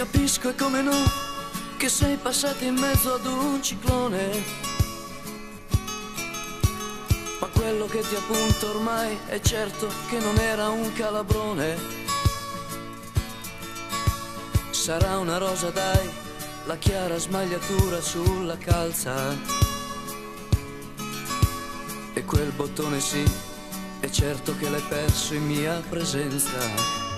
capisco e come no che sei passato in mezzo ad un ciclone. Ma quello che ti appunta ormai è certo che non era un calabrone. Sarà una rosa dai, la chiara smagliatura sulla calza. E quel bottone sì, è certo che l'hai perso in mia presenza.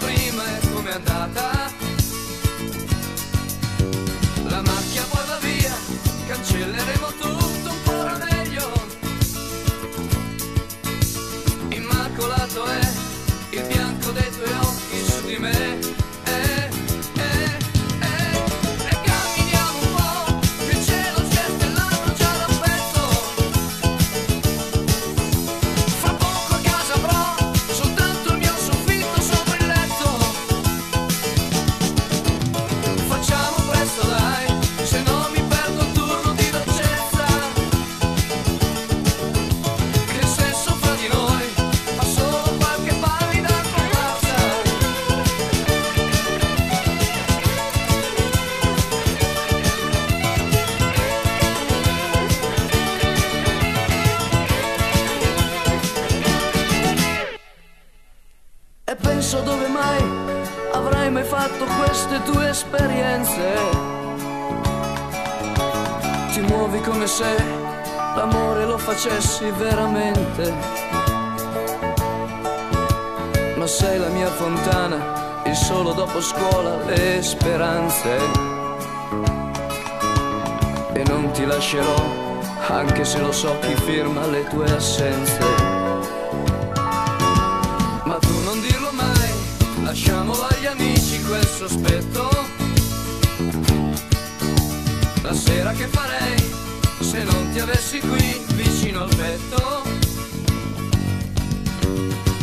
prima é comandata conosci veramente, ma sei la mia fontana, il solo dopo scuola, le speranze. E non ti lascerò, anche se lo so chi firma le tue assenze. Ma tu non dirlo mai, lasciamolo agli amici quel sospetto. La sera che farei se non ti avessi qui al petto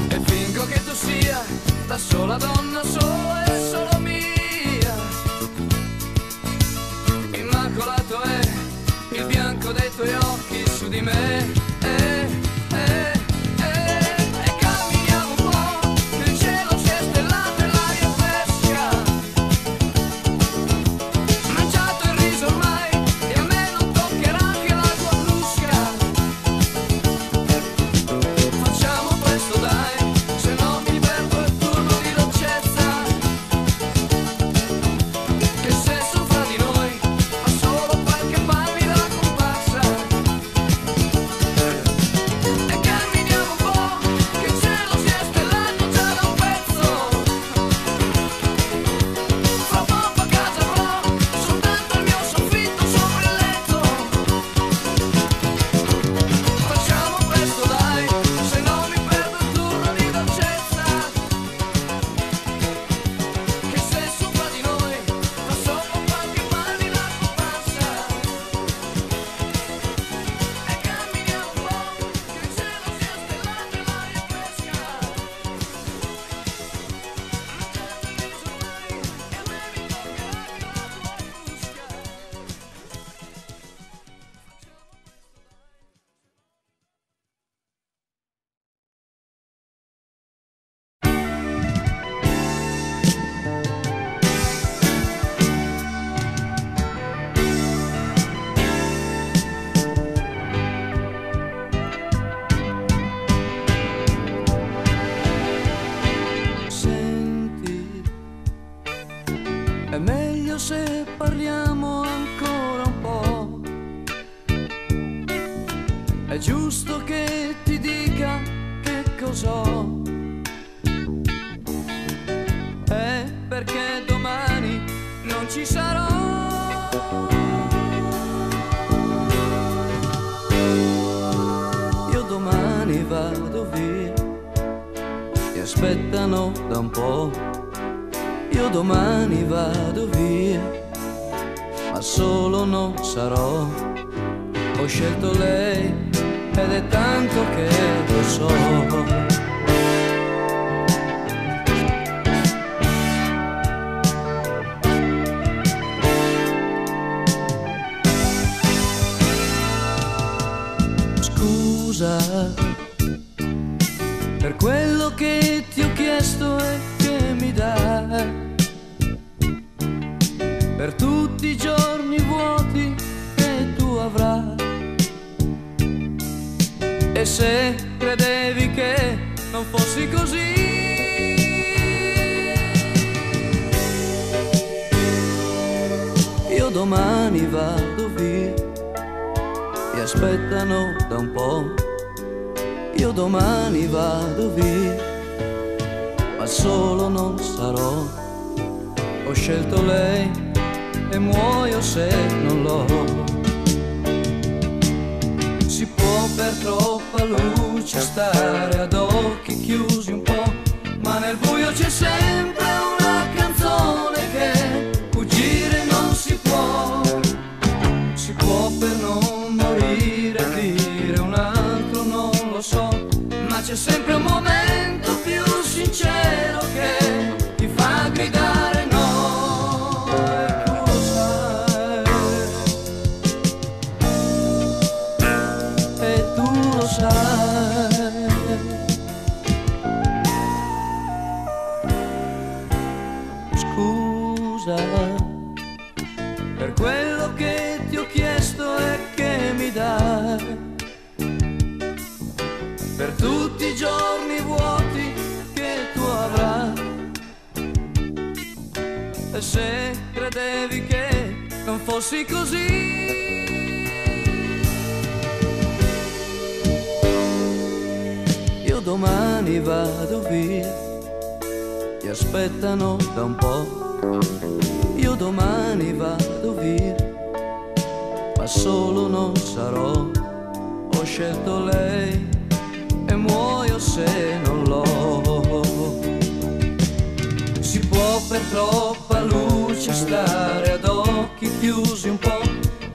e fingo che tu sia la sola donna sola domani vado via, ma solo non sarò. Ho scelto lei ed è tanto che lo so. Scusa per quello che ti ho chiesto e che mi dai per tutti i giorni vuoti che tu avrai. E se credevi che non fossi così, io domani vado via, mi aspettano da un po', io domani vado via, ma solo non sarò, ho scelto lei e muoio se non l'ho. Si può per troppa luce stare ad occhi chiusi un po', ma nel buio c'è sempre una può per troppa luce stare ad occhi chiusi un po',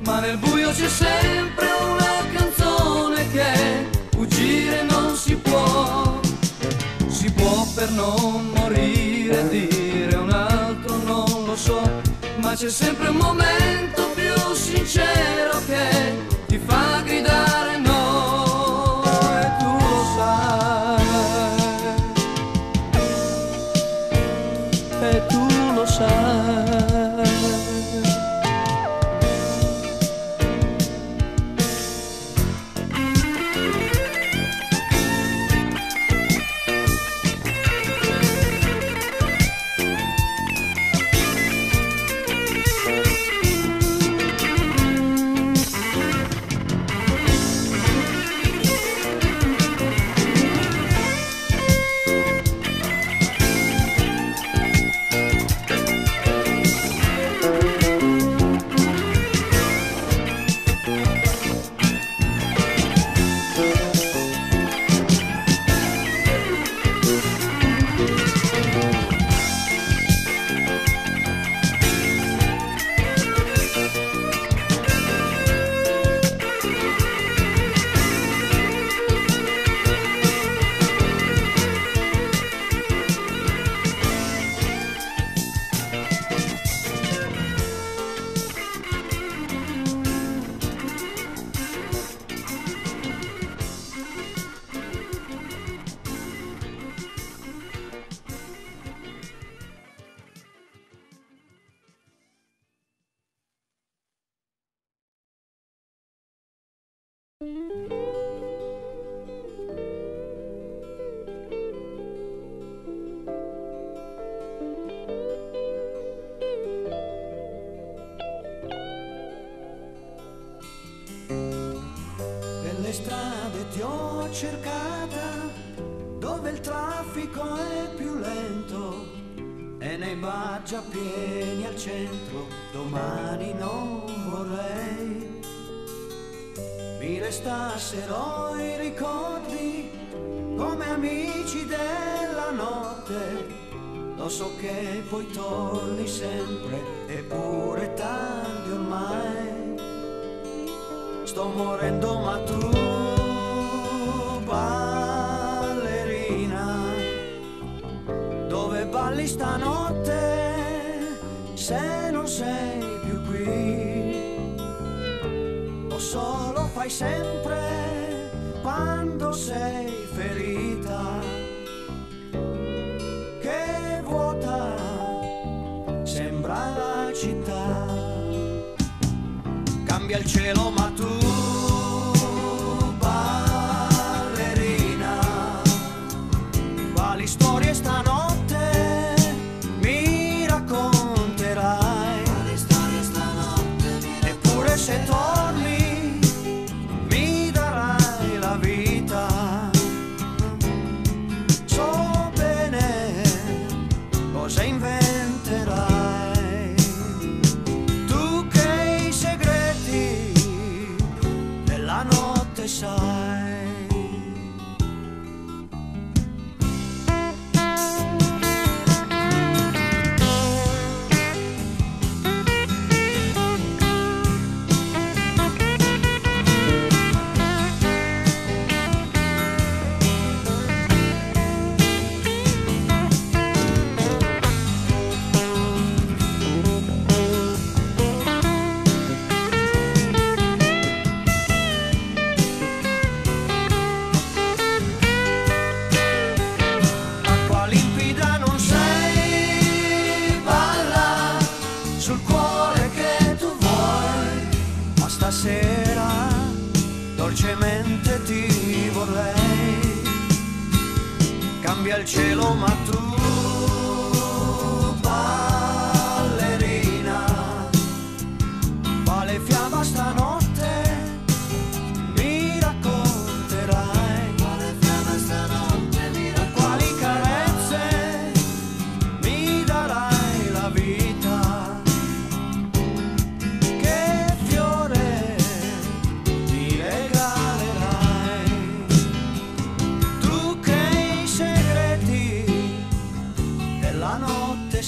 ma nel buio c'è sempre una canzone che fuggire non si può. Si può per non morire dire un altro non lo so, ma c'è sempre un momento più sincero che lo so che poi torni sempre eppure tardi ormai. Sto morendo ma tu ballerina dove balli stanotte se non sei più qui? O solo fai sempre quando sei ferita, cielo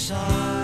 side.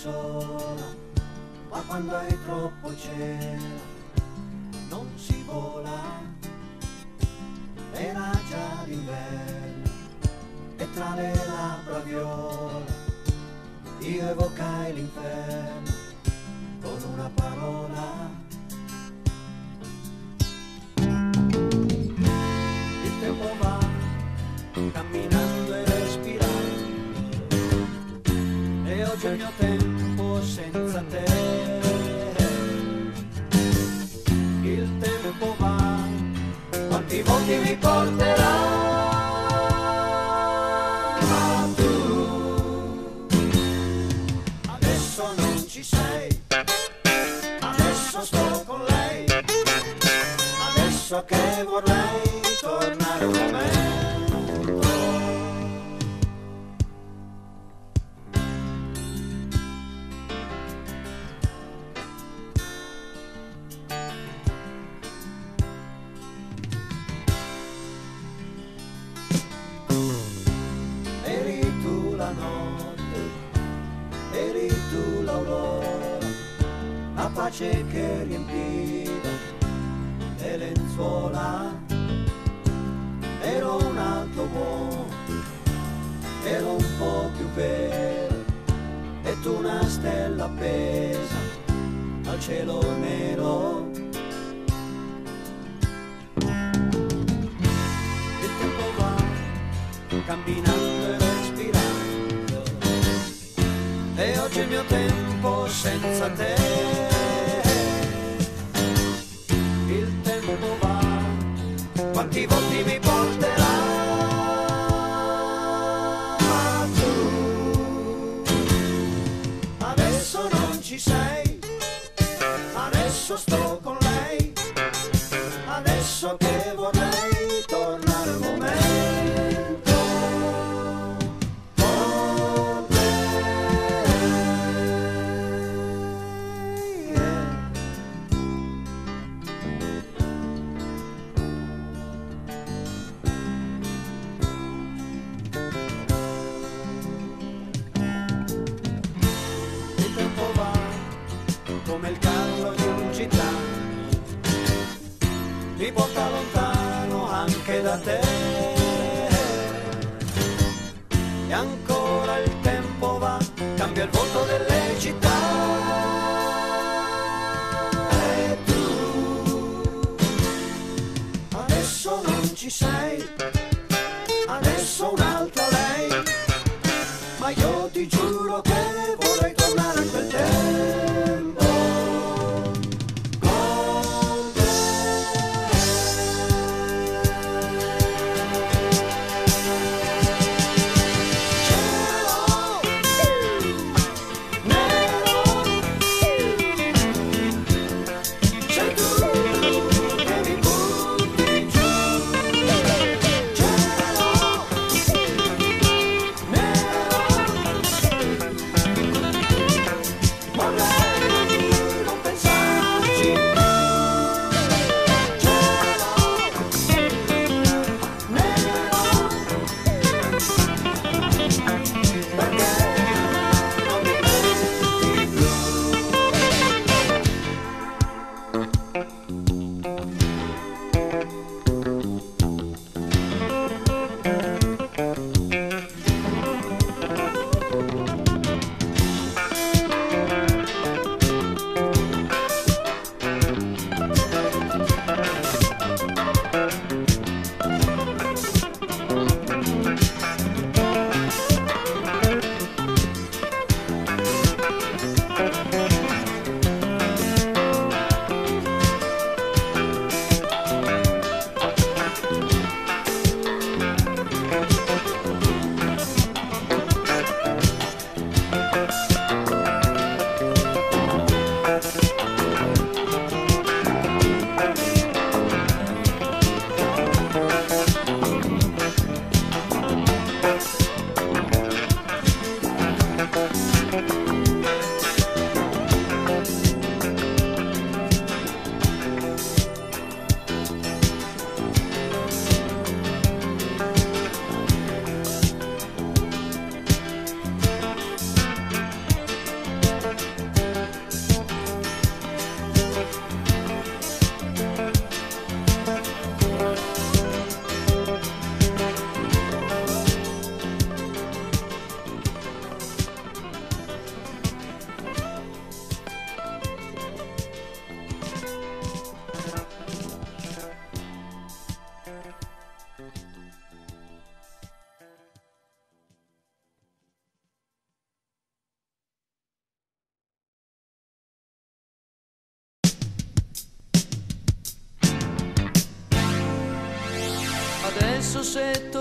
sola, ma quando hai troppo c'è. riporterà. Ma tu adesso non ci sei, adesso sto con lei, adesso che vorrei tornare con me.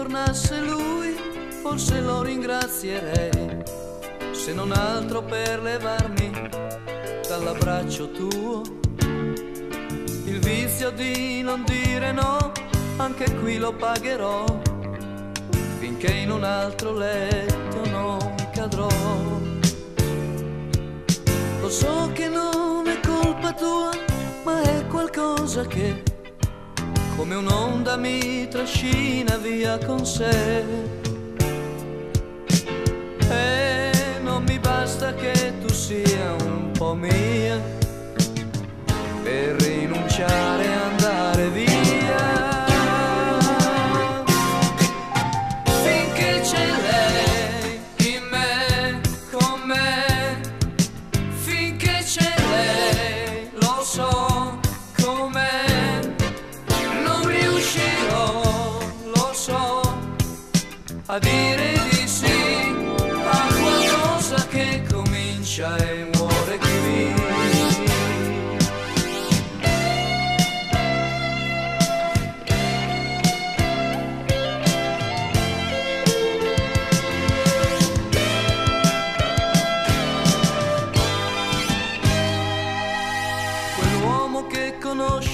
tornasse lui, forse lo ringrazierei, se non altro per levarmi dall'abbraccio tuo. Il vizio di non dire no, anche qui lo pagherò, finché in un altro letto non cadrò. Lo so che non è colpa tua, ma è qualcosa che come un'onda mi trascina via con sé. E non mi basta che tu sia un po' mia per rinunciare a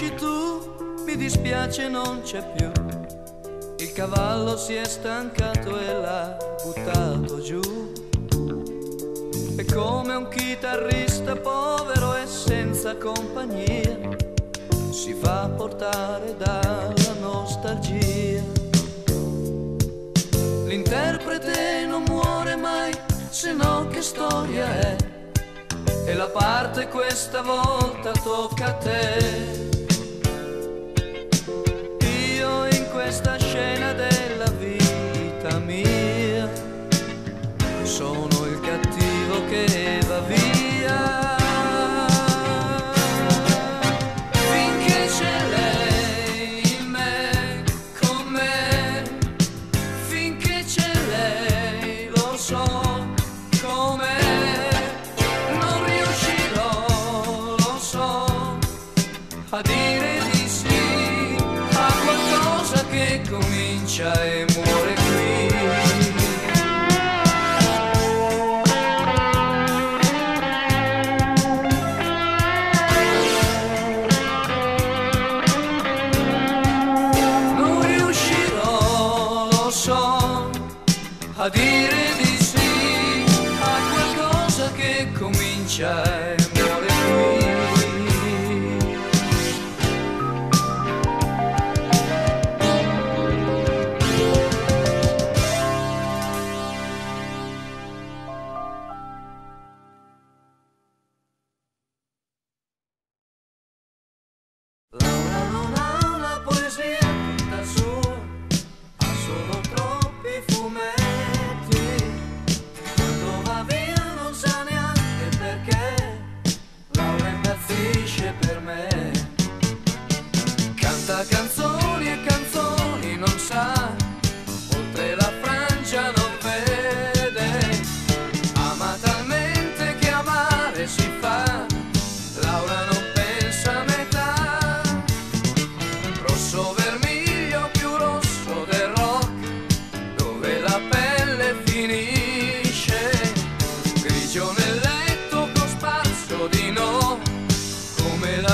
esci tu, mi dispiace non c'è più. Il cavallo si è stancato e l'ha buttato giù. E come un chitarrista povero e senza compagnia, si fa portare dalla nostalgia. L'interprete non muore mai, se no che storia è? e la parte questa volta tocca a te. questa scena del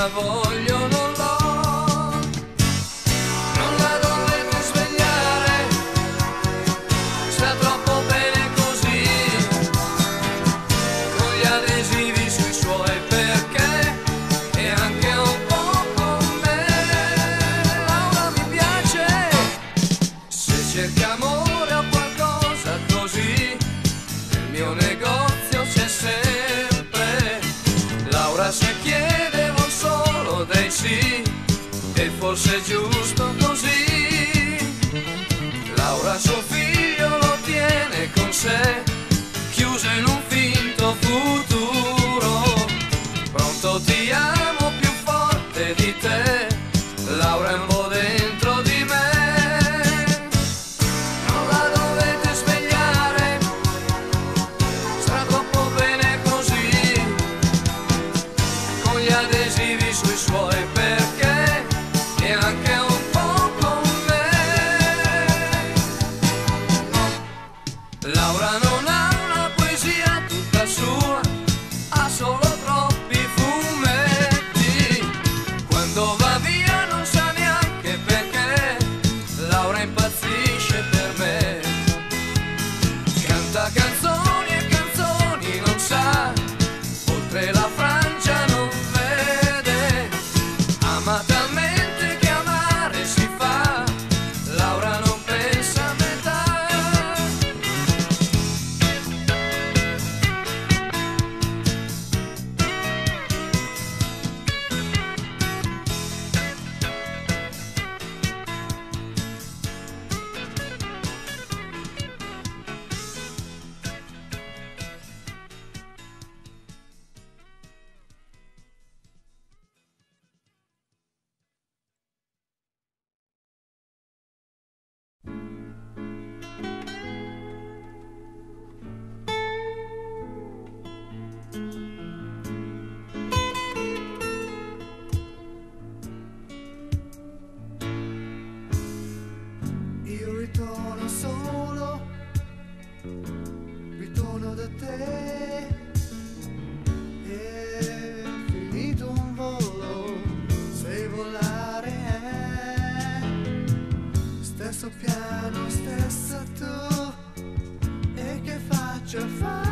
voz. poszedł so. da te. È finito un volo sei volare è stesso piano stessa tu. E che faccio? Fare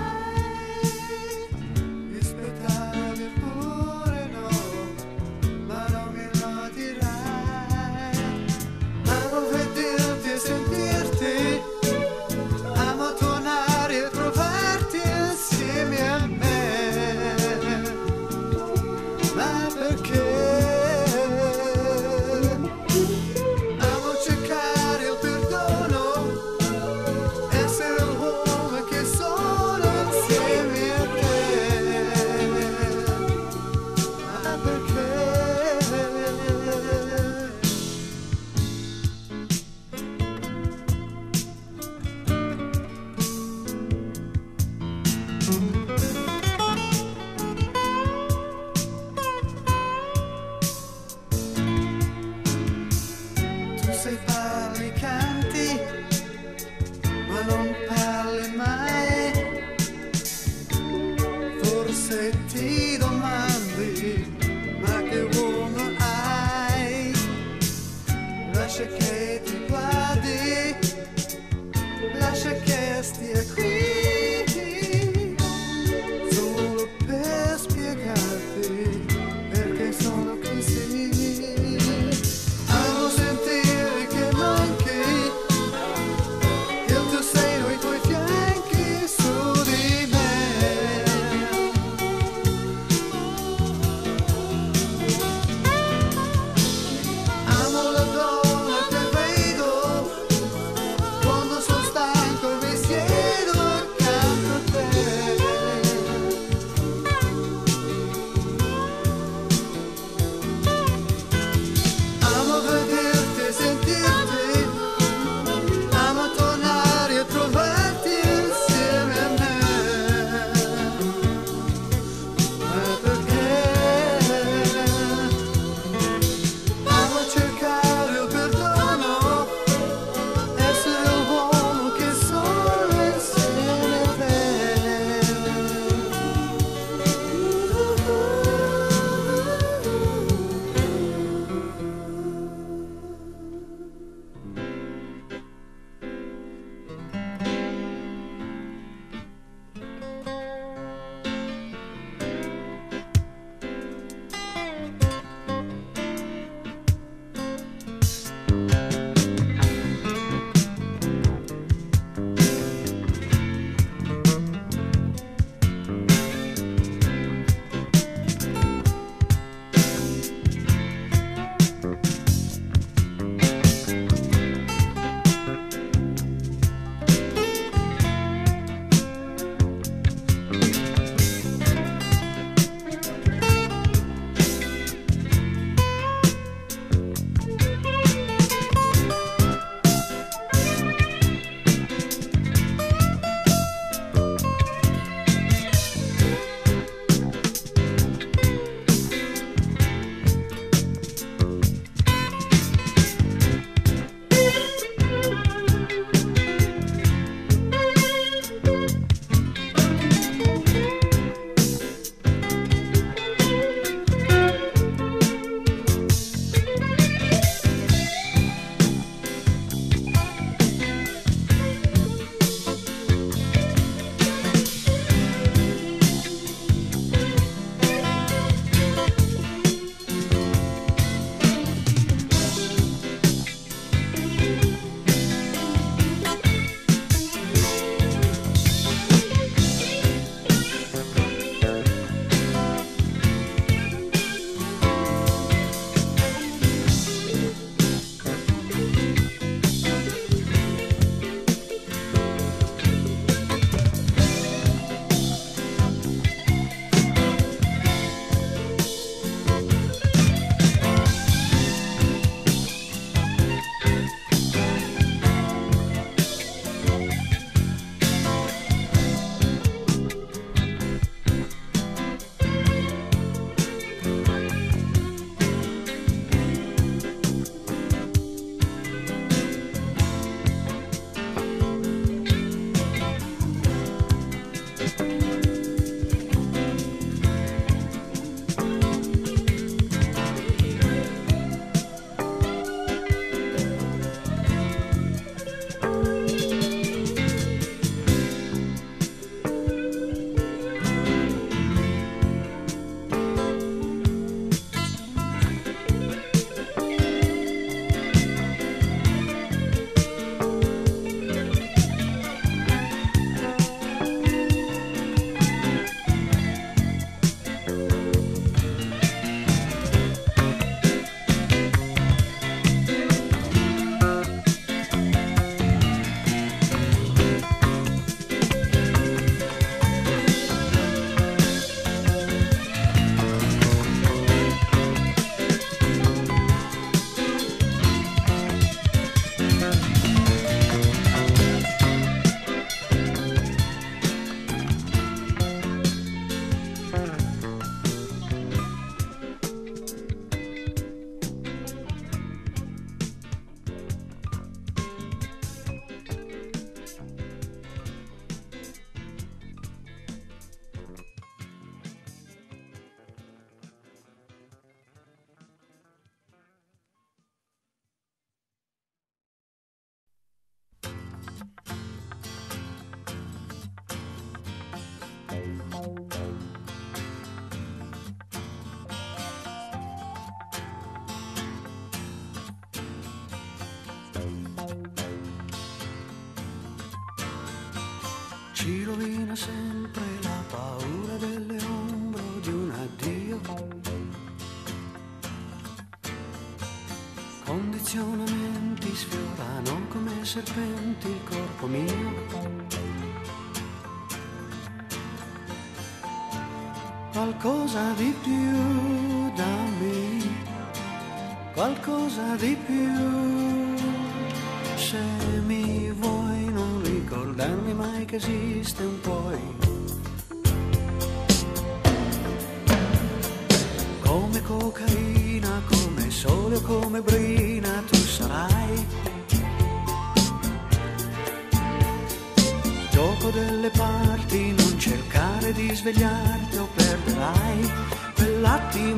ci rovina sempre la paura delle ombre di un addio. Condizionamenti sfiorano come serpenti il corpo mio. Qualcosa di più da me, qualcosa di più che esiste un poi. Come cocaina, come sole o come brina tu sarai. Gioco delle parti, non cercare di svegliarti o perderai quell'attimo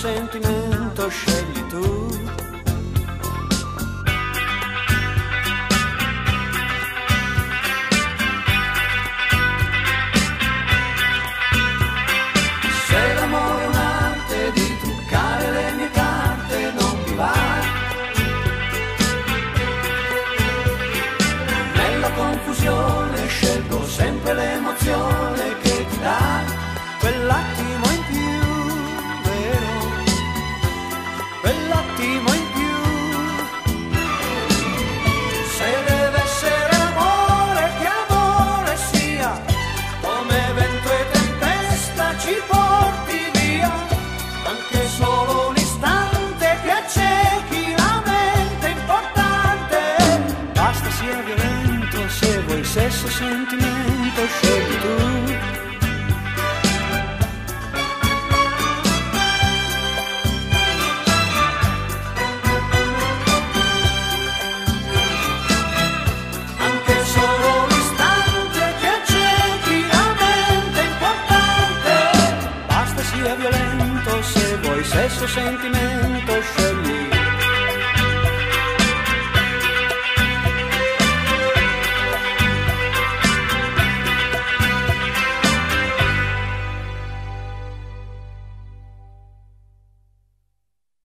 sentimento.